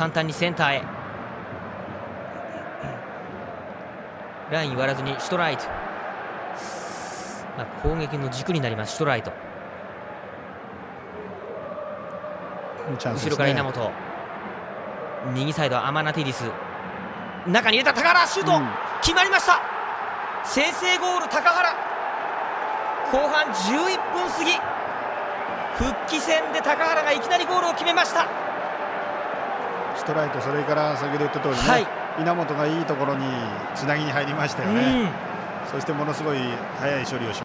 簡単にセンターへ。ライン割らずにシュトライト、まあ、攻撃の軸になりますシュトライト。後ろから稲本。右サイドアマナティディス。中に入れた高原シュート、うん、決まりました。先制ゴール高原。後半11分過ぎ。復帰戦で高原がいきなりゴールを決めましたストライトそれから先ほど言った通りね、はい、稲本がいいところにつなぎに入りましたよね、うん、そしてものすごい速い処理をし